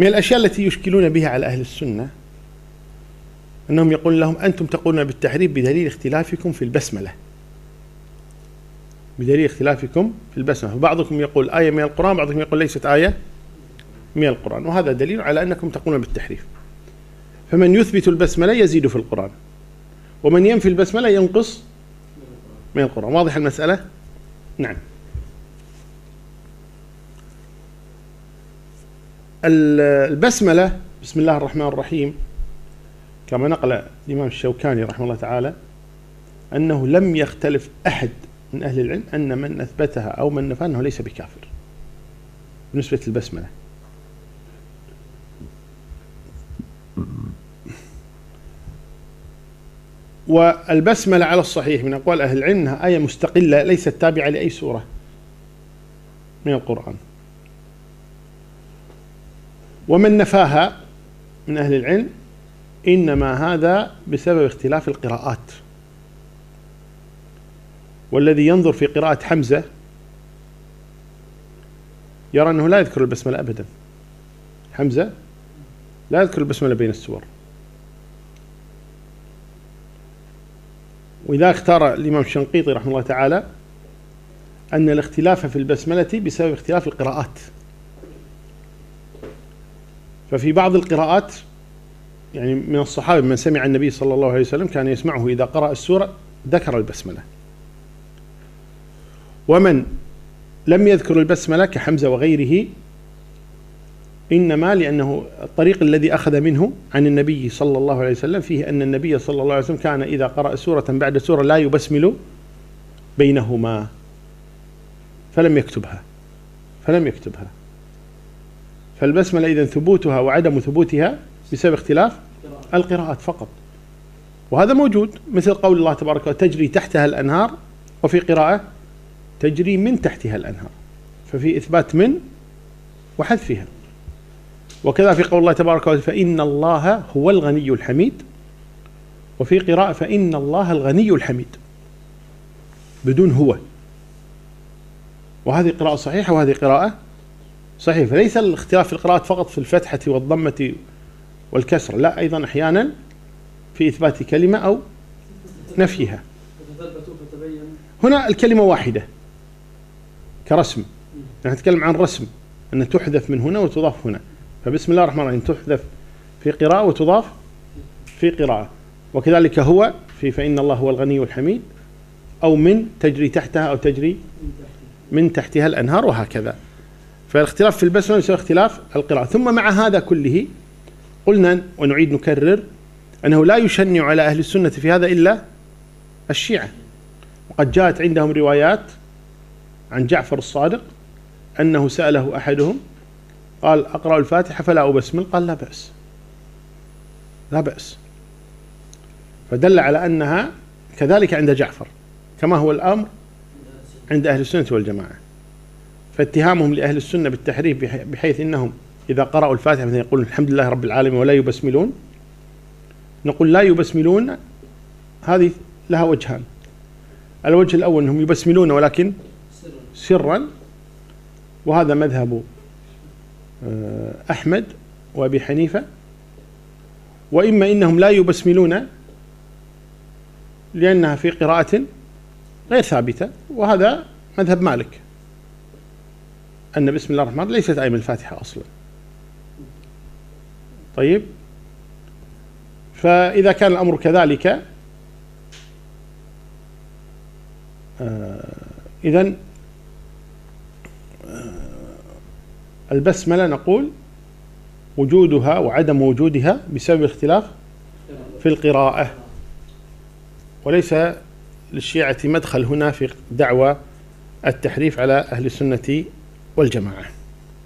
من الأشياء التي يشكلون بها على أهل السنة أنهم يقول لهم أنتم تقولون بالتحريف بدليل اختلافكم في البسملة. بدليل اختلافكم في البسملة. فبعضكم يقول آية من القرآن بعضكم يقول ليست آية من القرآن. وهذا دليل على أنكم تقولون بالتحريف. فمن يثبت البسملة يزيد في القرآن. ومن ينفي البسملة ينقص من القرآن. واضح المسألة؟ نعم. البسملة بسم الله الرحمن الرحيم كما نقل الإمام الشوكاني رحمه الله تعالى أنه لم يختلف أحد من أهل العلم أن من أثبتها أو من نفى أنه ليس بكافر بالنسبة للبسملة. والبسملة على الصحيح من أقوال أهل العلم أنها آية مستقلة ليست تابعة لأي سورة من القرآن. ومن نفاها من أهل العلم إنما هذا بسبب اختلاف القراءات. والذي ينظر في قراءة حمزة يرى أنه لا يذكر البسملة أبدا. حمزة لا يذكر البسملة بين السور. وإذا اختار الإمام الشنقيطي رحمه الله تعالى أن الاختلاف في البسملة بسبب اختلاف القراءات. ففي بعض القراءات يعني من الصحابة من سمع النبي صلى الله عليه وسلم كان يسمعه إذا قرأ السورة ذكر البسملة. ومن لم يذكر البسملة كحمزة وغيره إنما لأنه الطريق الذي أخذ منه عن النبي صلى الله عليه وسلم فيه أن النبي صلى الله عليه وسلم كان إذا قرأ سورة بعد سورة لا يبسمل بينهما فلم يكتبها فلم يكتبها. فالبسملة إذا ثبوتها وعدم ثبوتها بسبب اختلاف القراءات فقط. وهذا موجود مثل قول الله تبارك وتعالى تجري تحتها الأنهار وفي قراءة تجري من تحتها الأنهار ففي إثبات من وحذفها وكذا في قول الله تبارك وتعالى فإن الله هو الغني الحميد وفي قراءة فإن الله الغني الحميد بدون هو. وهذه قراءة صحيحة وهذه قراءة صحيح. فليس الاختلاف في القراءات فقط في الفتحة والضمة والكسر لا أيضا أحيانا في إثبات كلمة أو نفيها. هنا الكلمة واحدة كرسم. نحن نتكلم عن رسم أن تحذف من هنا وتضاف هنا. فبسم الله الرحمن الرحيم تحذف في قراءة وتضاف في قراءة. وكذلك هو في فإن الله هو الغني الحميد أو من تجري تحتها أو تجري من تحتها الأنهار وهكذا. فالاختلاف في البسملة يساوي اختلاف القراءة. ثم مع هذا كله قلنا ونعيد نكرر أنه لا يشنع على أهل السنة في هذا إلا الشيعة. وقد جاءت عندهم روايات عن جعفر الصادق أنه سأله أحدهم قال أقرأ الفاتحة فلا أبسمل قال لا بأس لا بأس. فدل على أنها كذلك عند جعفر كما هو الأمر عند أهل السنة والجماعة. فاتهامهم لأهل السنة بالتحريف بحيث أنهم إذا قرأوا الفاتحة مثلا يقولون الحمد لله رب العالمين ولا يبسملون نقول لا يبسملون هذه لها وجهان. الوجه الأول أنهم يبسملون ولكن سرا وهذا مذهب آه، أحمد وأبي حنيفة. وإما إنهم لا يبسملون لأنها في قراءة غير ثابتة وهذا مذهب مالك. أن بسم الله الرحمن ليست آية من الفاتحة أصلا. طيب. فإذا كان الأمر كذلك آه إذا آه البسملة نقول وجودها وعدم وجودها بسبب اختلاف في القراءة. وليس للشيعة مدخل هنا في دعوى التحريف على أهل السنة والجماعة.